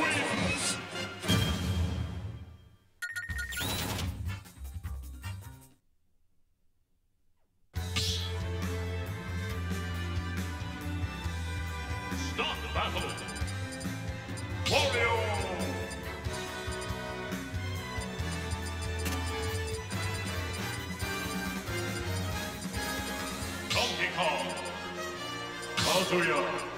wins. The battle. Wario. Donkey Kong. Kazuya.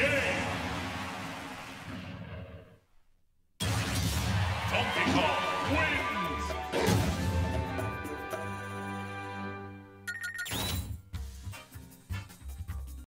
game.